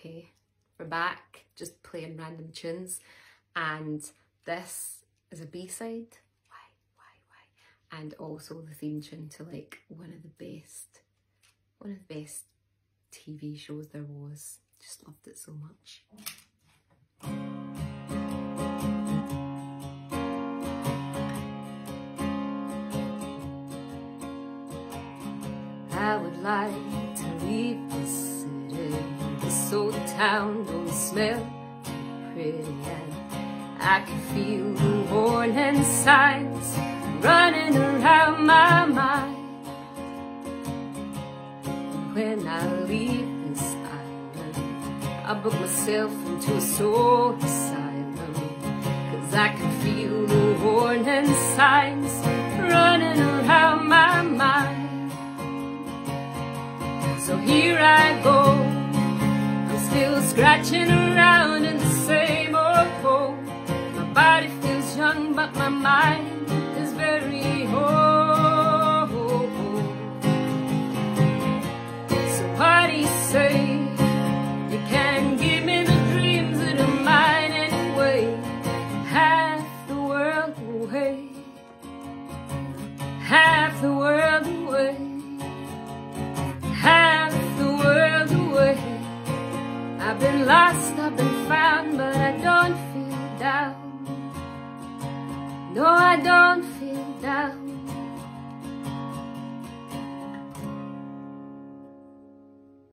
okay? We're back, just playing random tunes. And this is a B-side. Why, why, why? And also the theme tune to like one of the best, one of the best TV shows there was. Just loved it so much. I would like to leave this town don't smell pretty And I can feel the warning signs Running around my mind. When I leave this island I book myself into a soul asylum. Cause I can feel the warning signs scratching around in the same old hole. My body feels young, but my mind is very old. So what do you say? You can give me the dreams that are mine anyway. Half the world away, half the world I've been lost, I've been found, but I don't feel down. No, I don't.